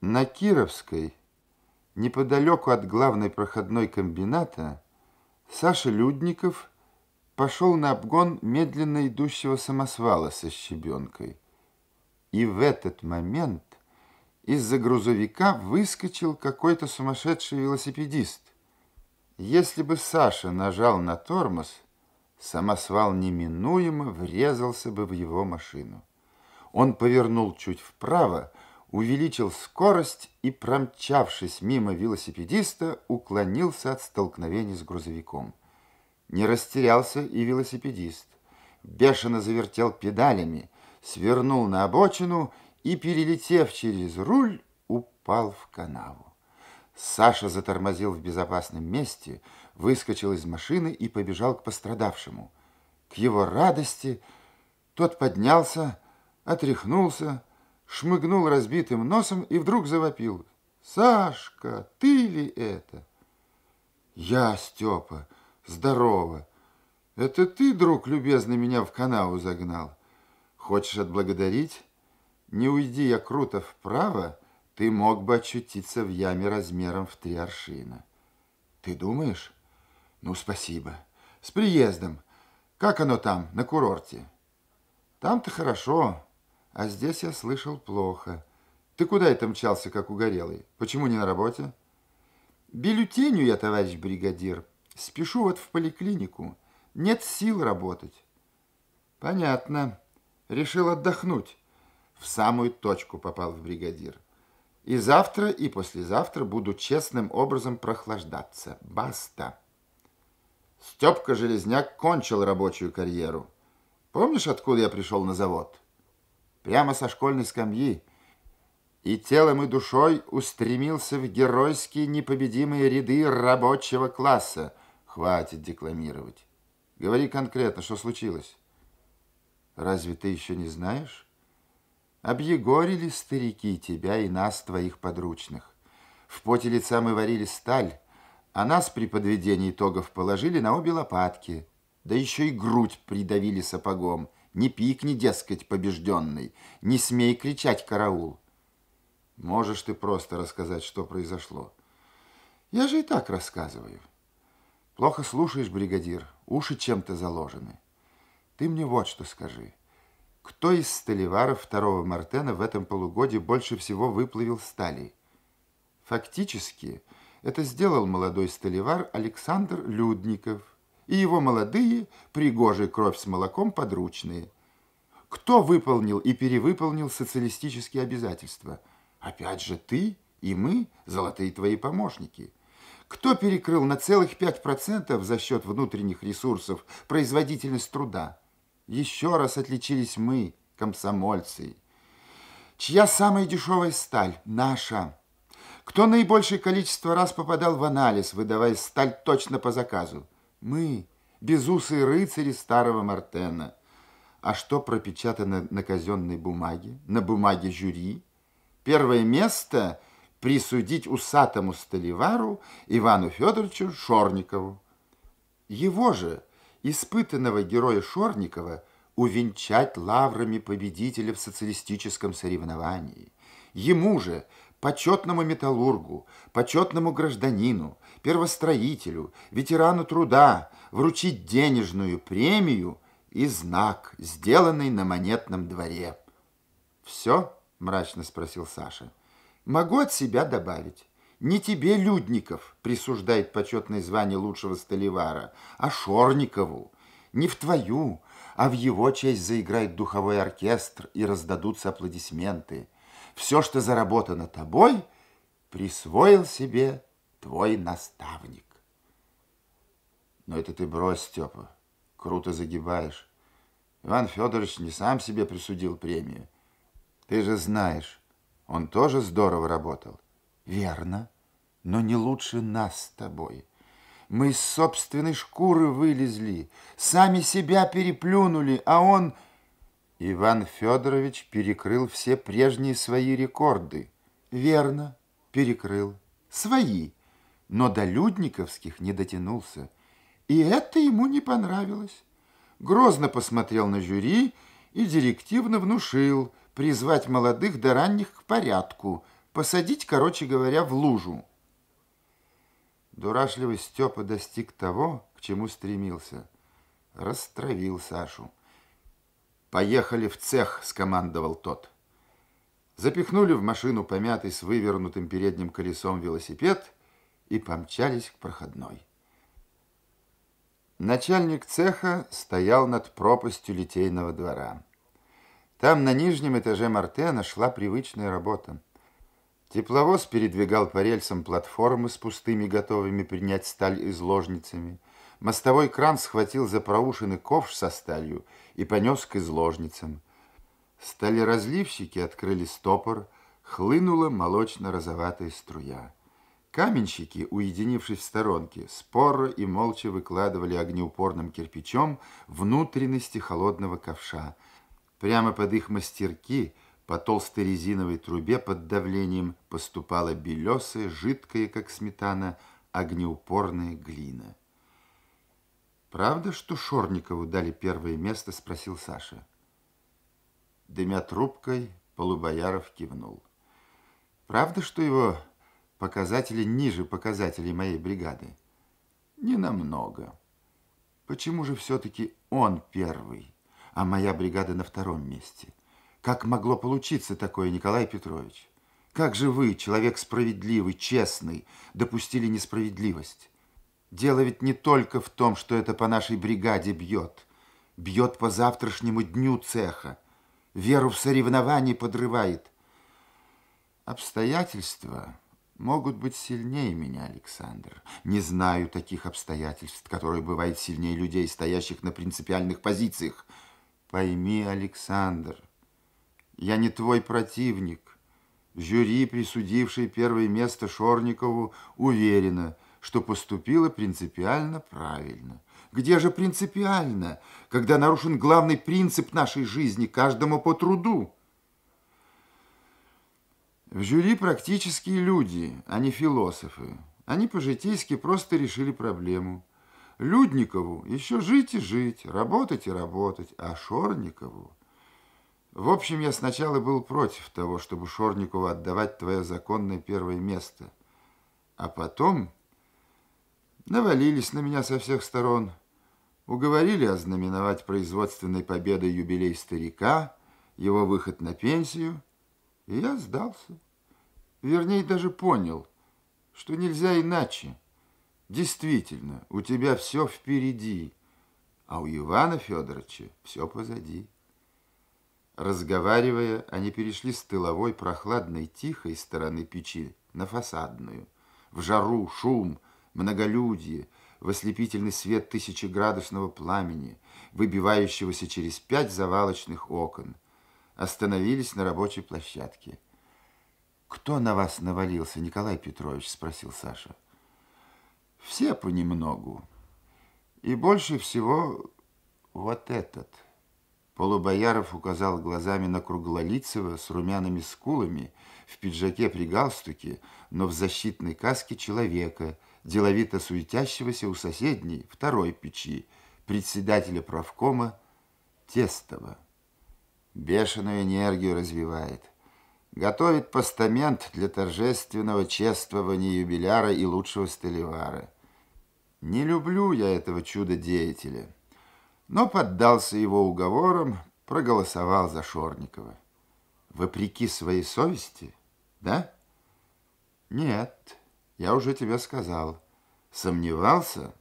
На Кировской, неподалеку от главной проходной комбината, Саша Людников пошел на обгон медленно идущего самосвала со щебенкой. И в этот момент из-за грузовика выскочил какой-то сумасшедший велосипедист. Если бы Саша нажал на тормоз, самосвал неминуемо врезался бы в его машину. Он повернул чуть вправо, увеличил скорость и, промчавшись мимо велосипедиста, уклонился от столкновения с грузовиком. Не растерялся и велосипедист. Бешено завертел педалями, свернул на обочину и, перелетев через руль, упал в канаву. Саша затормозил в безопасном месте, выскочил из машины и побежал к пострадавшему. К его радости тот поднялся, отряхнулся, шмыгнул разбитым носом и вдруг завопил. «Сашка, ты ли это?» «Я, Степа, здорово. Это ты, друг любезный, меня в канаву загнал. Хочешь отблагодарить? Не уйди я круто вправо, ты мог бы очутиться в яме размером в три аршина. Ты думаешь? Ну, спасибо. С приездом. Как оно там, на курорте? Там-то хорошо, а здесь я слышал плохо. Ты куда это мчался, как угорелый? Почему не на работе? Бюллетенью я, товарищ бригадир. Спешу вот в поликлинику. Нет сил работать. Понятно. Решил отдохнуть. В самую точку попал в бригадир. И завтра, и послезавтра буду честным образом прохлаждаться. Баста. Степка Железняк кончил рабочую карьеру. Помнишь, откуда я пришел на завод? Прямо со школьной скамьи. И телом и душой устремился в геройские непобедимые ряды рабочего класса. Хватит декламировать. Говори конкретно, что случилось. Разве ты еще не знаешь? Объегорили старики тебя и нас, твоих подручных. В поте лица мы варили сталь, а нас при подведении итогов положили на обе лопатки, да еще и грудь придавили сапогом. Не пикни, дескать, побежденный, не смей кричать «караул». Можешь ты просто рассказать, что произошло? Я же и так рассказываю. Плохо слушаешь, бригадир, уши чем-то заложены. Ты мне вот что скажи. Кто из столеваров второго Мартена в этом полугодии больше всего выплавил стали? Фактически, это сделал молодой столевар Александр Людников и его молодые, пригожие кровь с молоком подручные. Кто выполнил и перевыполнил социалистические обязательства? Опять же ты и мы, золотые твои помощники. Кто перекрыл на целых 5% за счет внутренних ресурсов производительность труда? Еще раз отличились мы, комсомольцы. Чья самая дешевая сталь? Наша. Кто наибольшее количество раз попадал в анализ, выдавая сталь точно по заказу? Мы, безусые рыцари старого Мартена. А что пропечатано на казенной бумаге, на бумаге жюри? Первое место присудить усатому столевару Ивану Федоровичу Шорникову. Его же испытанного героя Шорникова увенчать лаврами победителя в социалистическом соревновании. Ему же, почетному металлургу, почетному гражданину, первостроителю, ветерану труда, вручить денежную премию и знак, сделанный на монетном дворе. «Все?» – мрачно спросил Саша. «Могу от себя добавить. Не тебе, Людников, присуждает почетное звание лучшего столевара, а Шорникову. Не в твою, а в его честь заиграет духовой оркестр и раздадутся аплодисменты. Все, что заработано тобой, присвоил себе твой наставник. Но это ты брось, Степа, круто загибаешь. Иван Федорович не сам себе присудил премию. Ты же знаешь, он тоже здорово работал. Верно, но не лучше нас с тобой. Мы из собственной шкуры вылезли, сами себя переплюнули, а он... Иван Федорович перекрыл все прежние свои рекорды. Верно, перекрыл. Свои. Но до людниковских не дотянулся. И это ему не понравилось. Грозно посмотрел на жюри и директивно внушил призвать молодых до ранних к порядку, Посадить, короче говоря, в лужу. Дурашливый Степа достиг того, к чему стремился. Растравил Сашу. «Поехали в цех», — скомандовал тот. Запихнули в машину помятый с вывернутым передним колесом велосипед и помчались к проходной. Начальник цеха стоял над пропастью литейного двора. Там на нижнем этаже Мартена шла привычная работа. Тепловоз передвигал по рельсам платформы с пустыми, готовыми принять сталь изложницами. Мостовой кран схватил за проушины ковш со сталью и понес к изложницам. Сталеразливщики открыли стопор, хлынула молочно-розоватая струя. Каменщики, уединившись в сторонке, споро и молча выкладывали огнеупорным кирпичом внутренности холодного ковша. Прямо под их мастерки – по толстой резиновой трубе под давлением поступала белесая, жидкая, как сметана, огнеупорная глина. «Правда, что Шорникову дали первое место?» – спросил Саша. Дымя трубкой, Полубояров кивнул. «Правда, что его показатели ниже показателей моей бригады?» «Не намного. Почему же все-таки он первый, а моя бригада на втором месте?» Как могло получиться такое, Николай Петрович? Как же вы, человек справедливый, честный, допустили несправедливость? Дело ведь не только в том, что это по нашей бригаде бьет. Бьет по завтрашнему дню цеха. Веру в соревнования подрывает. Обстоятельства могут быть сильнее меня, Александр. Не знаю таких обстоятельств, которые бывают сильнее людей, стоящих на принципиальных позициях. Пойми, Александр, я не твой противник. Жюри, присудившее первое место Шорникову, уверено, что поступило принципиально правильно. Где же принципиально, когда нарушен главный принцип нашей жизни, каждому по труду? В жюри практические люди, а не философы. Они по-житейски просто решили проблему. Людникову еще жить и жить, работать и работать, а Шорникову... В общем, я сначала был против того, чтобы Шорникову отдавать твое законное первое место. А потом навалились на меня со всех сторон, уговорили ознаменовать производственной победой юбилей старика, его выход на пенсию, и я сдался. Вернее, даже понял, что нельзя иначе. Действительно, у тебя все впереди, а у Ивана Федоровича все позади. Разговаривая, они перешли с тыловой, прохладной, тихой стороны печи на фасадную. В жару, шум, многолюдие, в ослепительный свет тысячеградусного пламени, выбивающегося через пять завалочных окон. Остановились на рабочей площадке. «Кто на вас навалился, Николай Петрович?» – спросил Саша. «Все понемногу. И больше всего вот этот». Полубояров указал глазами на круглолицего с румяными скулами, в пиджаке при галстуке, но в защитной каске человека, деловито суетящегося у соседней, второй печи, председателя правкома Тестова. Бешеную энергию развивает. Готовит постамент для торжественного чествования юбиляра и лучшего столевара. Не люблю я этого чудо-деятеля но поддался его уговорам, проголосовал за Шорникова. Вопреки своей совести, да? Нет, я уже тебе сказал. Сомневался,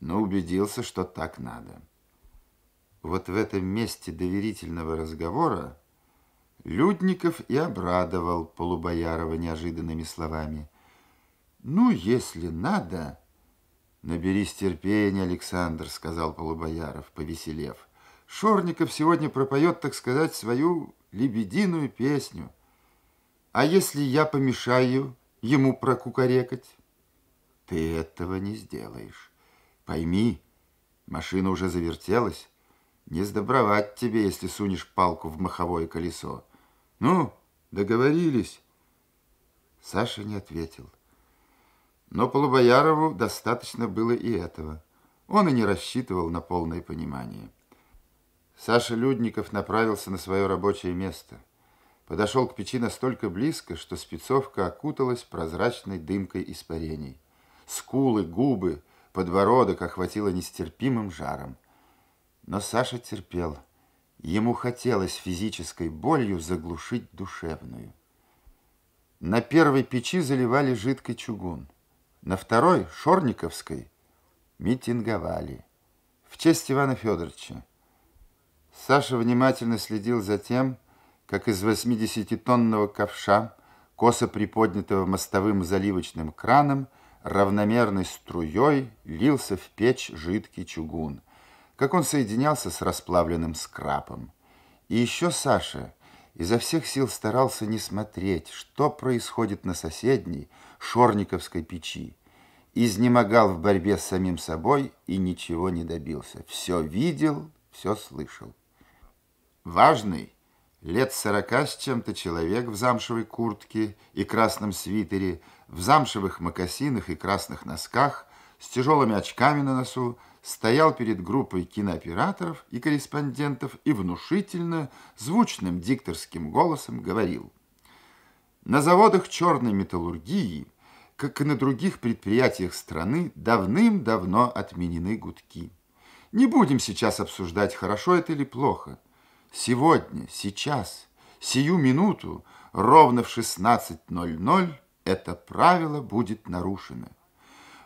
но убедился, что так надо. Вот в этом месте доверительного разговора Людников и обрадовал Полубоярова неожиданными словами. «Ну, если надо...» «Наберись терпения, Александр», — сказал Полубояров, повеселев. «Шорников сегодня пропоет, так сказать, свою лебединую песню. А если я помешаю ему прокукарекать?» «Ты этого не сделаешь. Пойми, машина уже завертелась. Не сдобровать тебе, если сунешь палку в маховое колесо. Ну, договорились?» Саша не ответил. Но Полубоярову достаточно было и этого. Он и не рассчитывал на полное понимание. Саша Людников направился на свое рабочее место. подошел к печи настолько близко, что спецовка окуталась прозрачной дымкой испарений. Скулы, губы, подбородок охватило нестерпимым жаром. Но Саша терпел. Ему хотелось физической болью заглушить душевную. На первой печи заливали жидкий чугун. На второй, Шорниковской, митинговали. В честь Ивана Федоровича. Саша внимательно следил за тем, как из 80-тонного ковша, косо приподнятого мостовым заливочным краном, равномерной струей лился в печь жидкий чугун, как он соединялся с расплавленным скрапом. И еще Саша изо всех сил старался не смотреть, что происходит на соседней Шорниковской печи, изнемогал в борьбе с самим собой и ничего не добился. Все видел, все слышал. Важный, лет сорока с чем-то человек в замшевой куртке и красном свитере, в замшевых мокасинах и красных носках, с тяжелыми очками на носу, стоял перед группой кинооператоров и корреспондентов и внушительно, звучным дикторским голосом говорил. На заводах черной металлургии, как и на других предприятиях страны, давным-давно отменены гудки. Не будем сейчас обсуждать, хорошо это или плохо. Сегодня, сейчас, сию минуту, ровно в 16.00 это правило будет нарушено.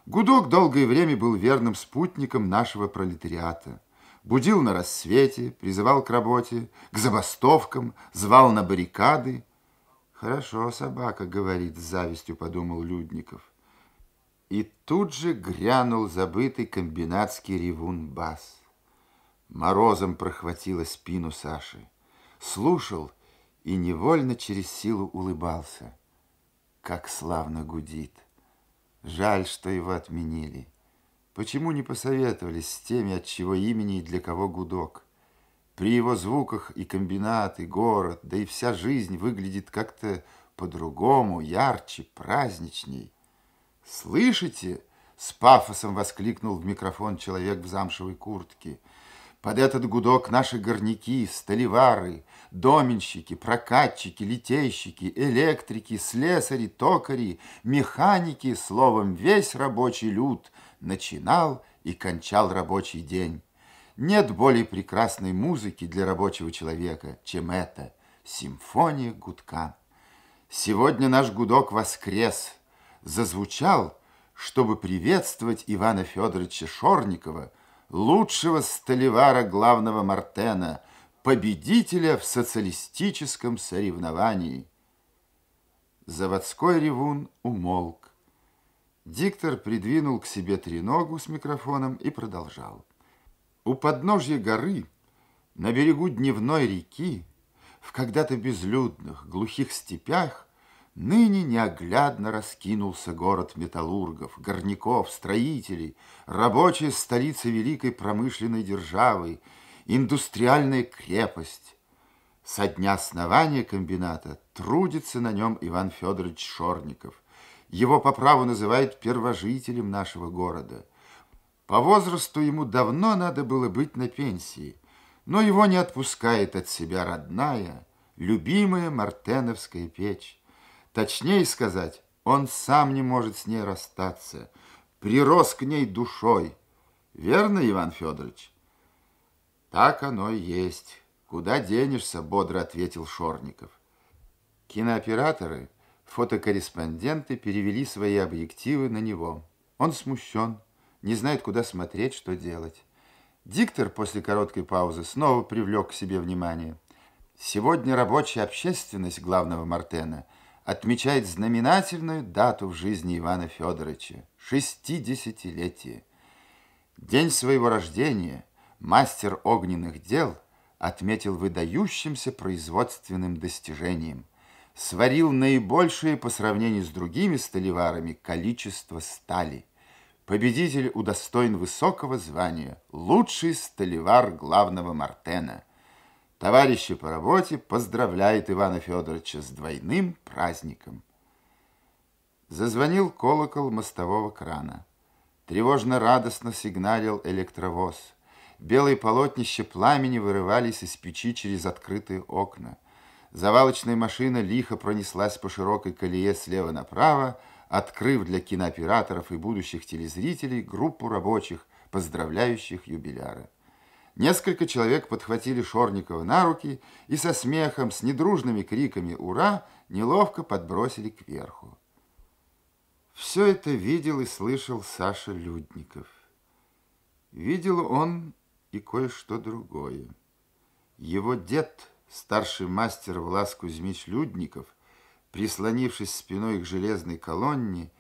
Гудок долгое время был верным спутником нашего пролетариата. Будил на рассвете, призывал к работе, к забастовкам, звал на баррикады. «Хорошо, собака говорит», — с завистью подумал Людников. И тут же грянул забытый комбинатский ревун-бас. Морозом прохватило спину Саши. Слушал и невольно через силу улыбался. Как славно гудит. Жаль, что его отменили. Почему не посоветовались с теми, от чего имени и для кого гудок? При его звуках и комбинат, и город, да и вся жизнь выглядит как-то по-другому, ярче, праздничней. «Слышите?» — с пафосом воскликнул в микрофон человек в замшевой куртке — под этот гудок наши горняки, столевары, доменщики, прокатчики, литейщики, электрики, слесари, токари, механики, словом, весь рабочий люд начинал и кончал рабочий день. Нет более прекрасной музыки для рабочего человека, чем это симфония гудка. Сегодня наш гудок воскрес, зазвучал, чтобы приветствовать Ивана Федоровича Шорникова, лучшего столевара главного Мартена, победителя в социалистическом соревновании. Заводской ревун умолк. Диктор придвинул к себе треногу с микрофоном и продолжал. У подножья горы, на берегу дневной реки, в когда-то безлюдных, глухих степях Ныне неоглядно раскинулся город металлургов, горняков, строителей, рабочая столица великой промышленной державы, индустриальная крепость. Со дня основания комбината трудится на нем Иван Федорович Шорников. Его по праву называют первожителем нашего города. По возрасту ему давно надо было быть на пенсии, но его не отпускает от себя родная, любимая мартеновская печь. Точнее сказать, он сам не может с ней расстаться, прирос к ней душой. Верно, Иван Федорович? Так оно и есть. Куда денешься, бодро ответил Шорников. Кинооператоры, фотокорреспонденты перевели свои объективы на него. Он смущен, не знает, куда смотреть, что делать. Диктор после короткой паузы снова привлек к себе внимание. Сегодня рабочая общественность главного Мартена – отмечает знаменательную дату в жизни Ивана Федоровича – шестидесятилетие. День своего рождения мастер огненных дел отметил выдающимся производственным достижением. Сварил наибольшее по сравнению с другими столеварами количество стали. Победитель удостоен высокого звания «Лучший столевар главного Мартена» – Товарищи по работе поздравляют Ивана Федоровича с двойным праздником. Зазвонил колокол мостового крана. Тревожно-радостно сигналил электровоз. Белые полотнища пламени вырывались из печи через открытые окна. Завалочная машина лихо пронеслась по широкой колее слева направо, открыв для кинооператоров и будущих телезрителей группу рабочих, поздравляющих юбиляра. Несколько человек подхватили Шорникова на руки и со смехом, с недружными криками «Ура!» неловко подбросили кверху. Все это видел и слышал Саша Людников. Видел он и кое-что другое. Его дед, старший мастер Влас Кузьмич Людников, прислонившись спиной к железной колонне,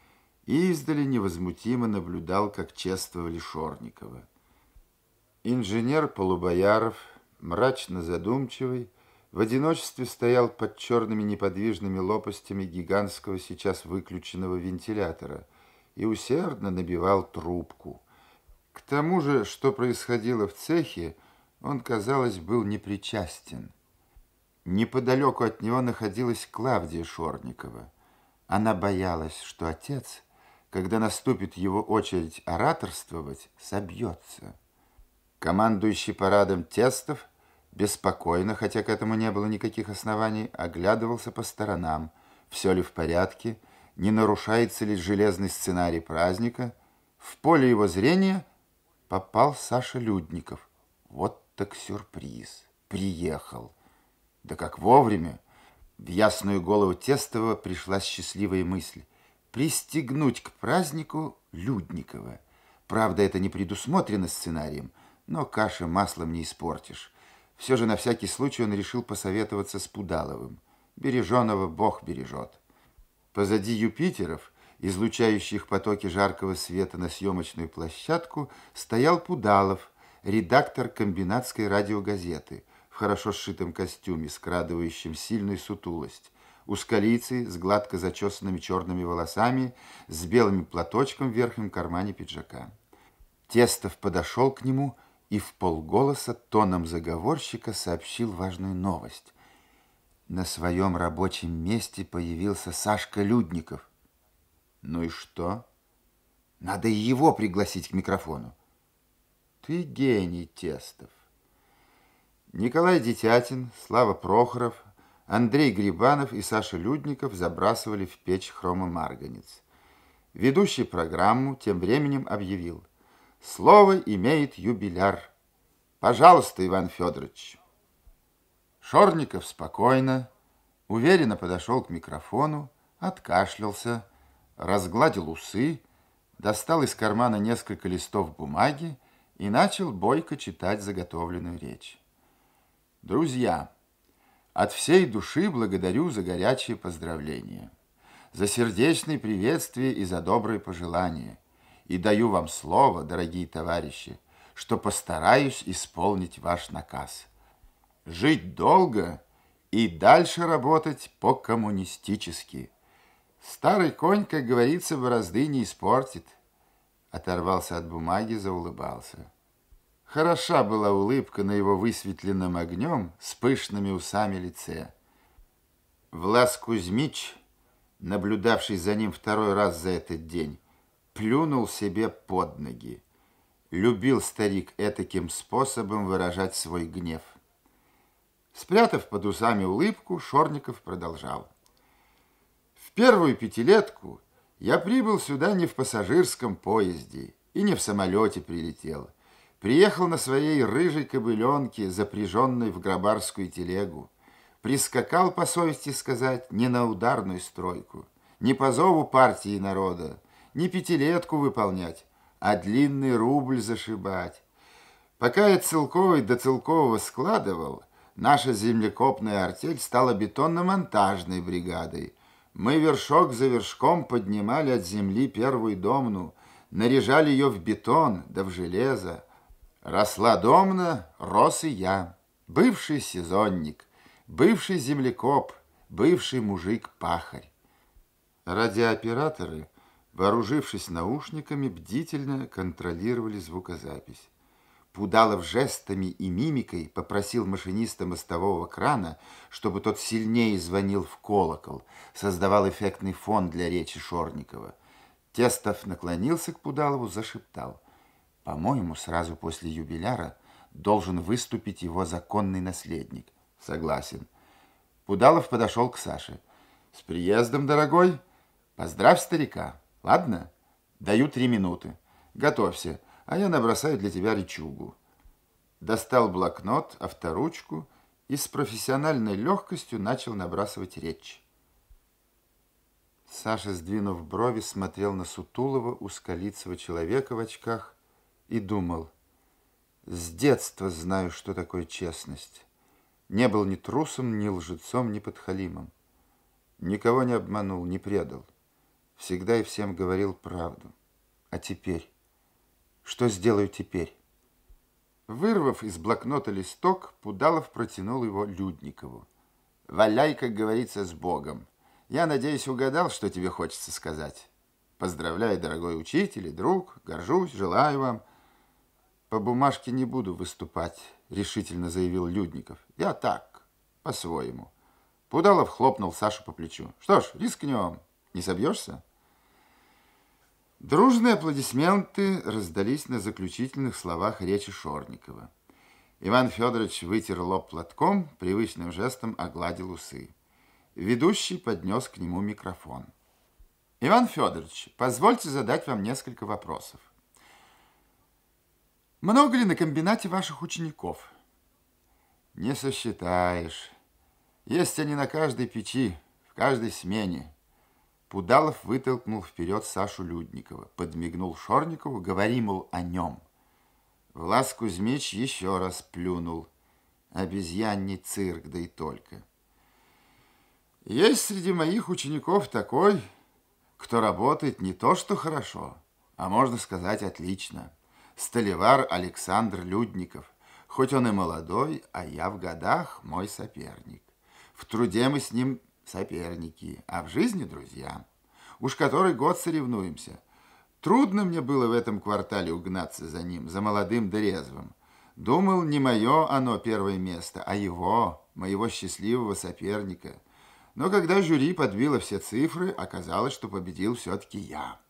издали невозмутимо наблюдал, как чествовали Шорникова. Инженер Полубояров, мрачно задумчивый, в одиночестве стоял под черными неподвижными лопастями гигантского сейчас выключенного вентилятора и усердно набивал трубку. К тому же, что происходило в цехе, он, казалось, был непричастен. Неподалеку от него находилась Клавдия Шорникова. Она боялась, что отец, когда наступит его очередь ораторствовать, собьется. Командующий парадом Тестов беспокойно, хотя к этому не было никаких оснований, оглядывался по сторонам, все ли в порядке, не нарушается ли железный сценарий праздника. В поле его зрения попал Саша Людников. Вот так сюрприз. Приехал. Да как вовремя! В ясную голову Тестова пришла счастливая мысль. Пристегнуть к празднику Людникова. Правда, это не предусмотрено сценарием, но каша маслом не испортишь. Все же на всякий случай он решил посоветоваться с Пудаловым. Береженого Бог бережет. Позади Юпитеров, излучающих потоки жаркого света на съемочную площадку, стоял Пудалов, редактор комбинатской радиогазеты, в хорошо сшитом костюме, скрадывающем сильную сутулость, узколицый, с гладко зачесанными черными волосами, с белым платочком в верхнем кармане пиджака. Тестов подошел к нему и в полголоса тоном заговорщика сообщил важную новость. На своем рабочем месте появился Сашка Людников. Ну и что? Надо его пригласить к микрофону. Ты гений, Тестов. Николай Детятин, Слава Прохоров, Андрей Грибанов и Саша Людников забрасывали в печь хромомарганец. Ведущий программу тем временем объявил – Слово имеет юбиляр. Пожалуйста, Иван Федорович. Шорников спокойно, уверенно подошел к микрофону, откашлялся, разгладил усы, достал из кармана несколько листов бумаги и начал бойко читать заготовленную речь. Друзья, от всей души благодарю за горячие поздравления, за сердечные приветствия и за добрые пожелания и даю вам слово, дорогие товарищи, что постараюсь исполнить ваш наказ. Жить долго и дальше работать по-коммунистически. Старый конь, как говорится, борозды не испортит. Оторвался от бумаги, заулыбался. Хороша была улыбка на его высветленном огнем с пышными усами лице. Влас Кузьмич, наблюдавший за ним второй раз за этот день, плюнул себе под ноги. Любил старик этаким способом выражать свой гнев. Спрятав под усами улыбку, Шорников продолжал. В первую пятилетку я прибыл сюда не в пассажирском поезде и не в самолете прилетел. Приехал на своей рыжей кобыленке, запряженной в грабарскую телегу. Прискакал, по совести сказать, не на ударную стройку, не по зову партии народа, не пятилетку выполнять, а длинный рубль зашибать. Пока я целковый до целкового складывал, наша землекопная артель стала бетонно-монтажной бригадой. Мы вершок за вершком поднимали от земли первую домну, наряжали ее в бетон да в железо. Росла домна, рос и я, бывший сезонник, бывший землекоп, бывший мужик-пахарь. Радиооператоры вооружившись наушниками, бдительно контролировали звукозапись. Пудалов жестами и мимикой попросил машиниста мостового крана, чтобы тот сильнее звонил в колокол, создавал эффектный фон для речи Шорникова. Тестов наклонился к Пудалову, зашептал. «По-моему, сразу после юбиляра должен выступить его законный наследник». «Согласен». Пудалов подошел к Саше. «С приездом, дорогой! Поздравь старика, ладно? Даю три минуты. Готовься, а я набросаю для тебя речугу». Достал блокнот, авторучку и с профессиональной легкостью начал набрасывать речь. Саша, сдвинув брови, смотрел на сутулого, узколицего человека в очках и думал, «С детства знаю, что такое честность. Не был ни трусом, ни лжецом, ни подхалимом. Никого не обманул, не предал. Всегда и всем говорил правду. А теперь? Что сделаю теперь?» Вырвав из блокнота листок, Пудалов протянул его Людникову. «Валяй, как говорится, с Богом. Я, надеюсь, угадал, что тебе хочется сказать. Поздравляю, дорогой учитель и друг, горжусь, желаю вам. По бумажке не буду выступать, решительно заявил Людников. Я так, по-своему. Пудалов хлопнул Сашу по плечу. Что ж, рискнем. Не собьешься? Дружные аплодисменты раздались на заключительных словах речи Шорникова. Иван Федорович вытер лоб платком, привычным жестом огладил усы. Ведущий поднес к нему микрофон. Иван Федорович, позвольте задать вам несколько вопросов. Много ли на комбинате ваших учеников? Не сосчитаешь. Есть они на каждой печи, в каждой смене. Пудалов вытолкнул вперед Сашу Людникова, подмигнул Шорникову, говори, мол, о нем. Влас Кузьмич еще раз плюнул. Обезьянний цирк, да и только. Есть среди моих учеников такой, кто работает не то что хорошо, а можно сказать отлично. Столевар Александр Людников, хоть он и молодой, а я в годах мой соперник. В труде мы с ним соперники, а в жизни друзья. Уж который год соревнуемся. Трудно мне было в этом квартале угнаться за ним, за молодым да. Думал, не мое оно первое место, а его, моего счастливого соперника – но когда жюри подбило все цифры, оказалось, что победил все-таки я.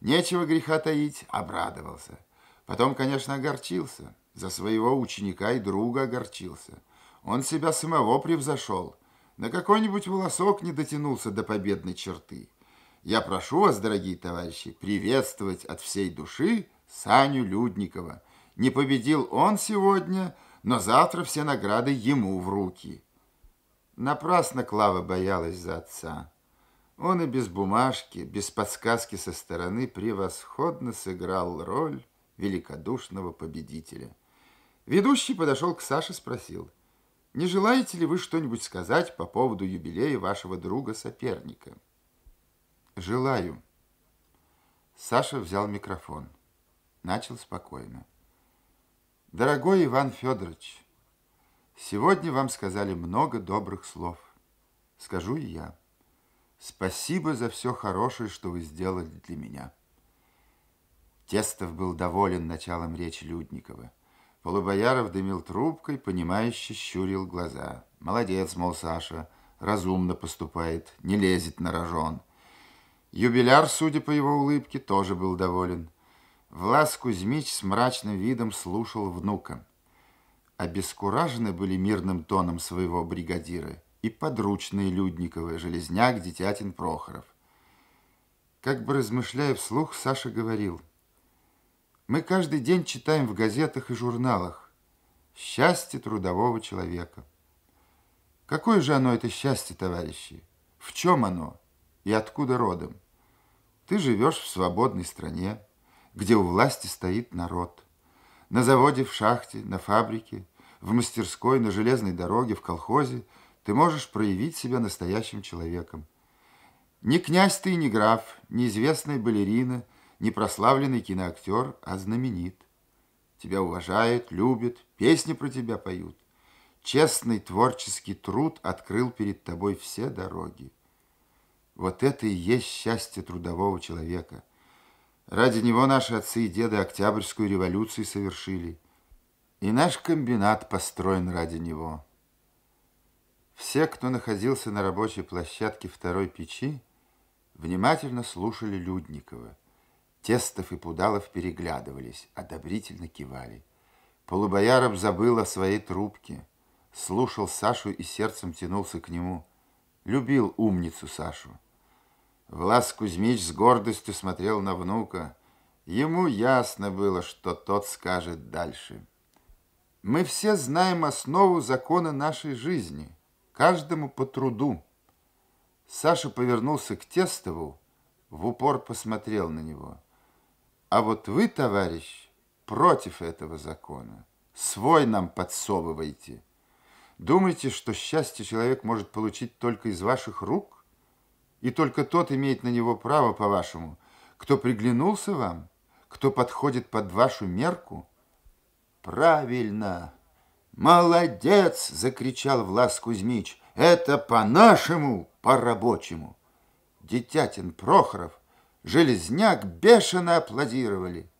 Нечего греха таить, обрадовался. Потом, конечно, огорчился. За своего ученика и друга огорчился. Он себя самого превзошел. На какой-нибудь волосок не дотянулся до победной черты. Я прошу вас, дорогие товарищи, приветствовать от всей души Саню Людникова. Не победил он сегодня, но завтра все награды ему в руки. Напрасно Клава боялась за отца. Он и без бумажки, без подсказки со стороны превосходно сыграл роль великодушного победителя. Ведущий подошел к Саше и спросил, «Не желаете ли вы что-нибудь сказать по поводу юбилея вашего друга-соперника?» «Желаю». Саша взял микрофон. Начал спокойно. «Дорогой Иван Федорович, Сегодня вам сказали много добрых слов. Скажу и я. Спасибо за все хорошее, что вы сделали для меня. Тестов был доволен началом речи Людникова. Полубояров дымил трубкой, понимающе щурил глаза. Молодец, мол, Саша, разумно поступает, не лезет на рожон. Юбиляр, судя по его улыбке, тоже был доволен. Влас Кузьмич с мрачным видом слушал внука обескуражены были мирным тоном своего бригадира и подручные Людниковы, Железняк, Детятин, Прохоров. Как бы размышляя вслух, Саша говорил, «Мы каждый день читаем в газетах и журналах счастье трудового человека. Какое же оно, это счастье, товарищи? В чем оно и откуда родом? Ты живешь в свободной стране, где у власти стоит народ. На заводе, в шахте, на фабрике, в мастерской, на железной дороге, в колхозе ты можешь проявить себя настоящим человеком. Не князь ты, не граф, не известная балерина, не прославленный киноактер, а знаменит. Тебя уважают, любят, песни про тебя поют. Честный творческий труд открыл перед тобой все дороги. Вот это и есть счастье трудового человека – Ради него наши отцы и деды Октябрьскую революцию совершили. И наш комбинат построен ради него. Все, кто находился на рабочей площадке второй печи, внимательно слушали Людникова. Тестов и Пудалов переглядывались, одобрительно кивали. Полубояров забыл о своей трубке. слушал Сашу и сердцем тянулся к нему. Любил умницу Сашу. Влас Кузьмич с гордостью смотрел на внука. Ему ясно было, что тот скажет дальше. Мы все знаем основу закона нашей жизни, каждому по труду. Саша повернулся к Тестову, в упор посмотрел на него. А вот вы, товарищ, против этого закона. Свой нам подсовывайте. Думаете, что счастье человек может получить только из ваших рук? И только тот имеет на него право, по-вашему, кто приглянулся вам, кто подходит под вашу мерку? Правильно. Молодец, закричал Влас Кузьмич. Это по-нашему, по-рабочему. Детятин Прохоров, Железняк бешено аплодировали.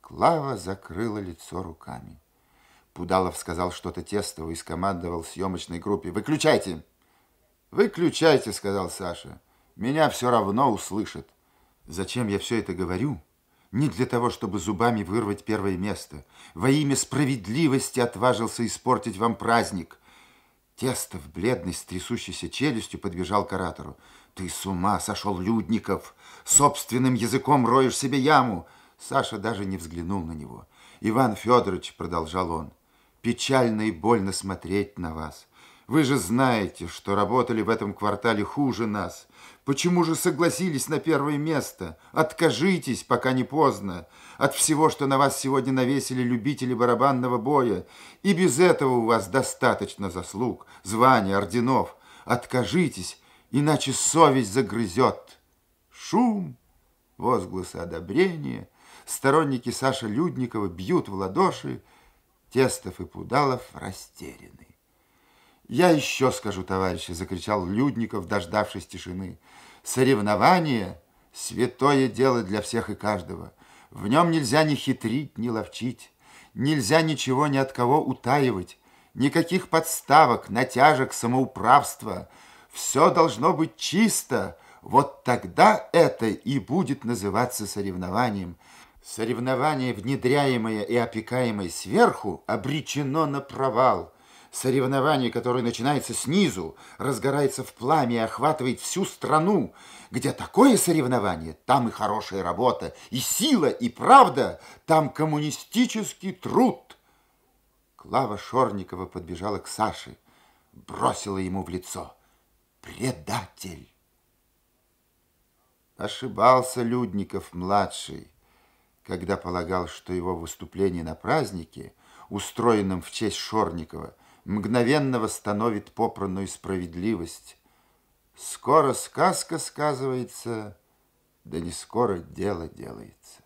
Клава закрыла лицо руками. Пудалов сказал что-то тестовое и скомандовал съемочной группе. «Выключайте!» «Выключайте!» — сказал Саша. «Меня все равно услышат». «Зачем я все это говорю?» Не для того, чтобы зубами вырвать первое место. Во имя справедливости отважился испортить вам праздник. Тестов, бледный, с трясущейся челюстью, подбежал к оратору. «Ты с ума сошел, Людников! Собственным языком роешь себе яму!» Саша даже не взглянул на него. «Иван Федорович», — продолжал он, — «печально и больно смотреть на вас. Вы же знаете, что работали в этом квартале хуже нас. Почему же согласились на первое место? Откажитесь, пока не поздно, от всего, что на вас сегодня навесили любители барабанного боя. И без этого у вас достаточно заслуг, званий, орденов. Откажитесь, иначе совесть загрызет. Шум, возгласы одобрения — Сторонники Саши Людникова бьют в ладоши, Тестов и Пудалов растеряны. «Я еще скажу, товарищи!» — закричал Людников, дождавшись тишины. «Соревнование — святое дело для всех и каждого. В нем нельзя ни хитрить, ни ловчить, нельзя ничего ни от кого утаивать, никаких подставок, натяжек, самоуправства. Все должно быть чисто. Вот тогда это и будет называться соревнованием. Соревнование, внедряемое и опекаемое сверху, обречено на провал. Соревнование, которое начинается снизу, разгорается в пламя и охватывает всю страну. Где такое соревнование, там и хорошая работа, и сила, и правда, там коммунистический труд. Клава Шорникова подбежала к Саше, бросила ему в лицо. Предатель! Ошибался Людников-младший когда полагал, что его выступление на празднике, устроенном в честь Шорникова, мгновенно восстановит попранную справедливость. Скоро сказка сказывается, да не скоро дело делается.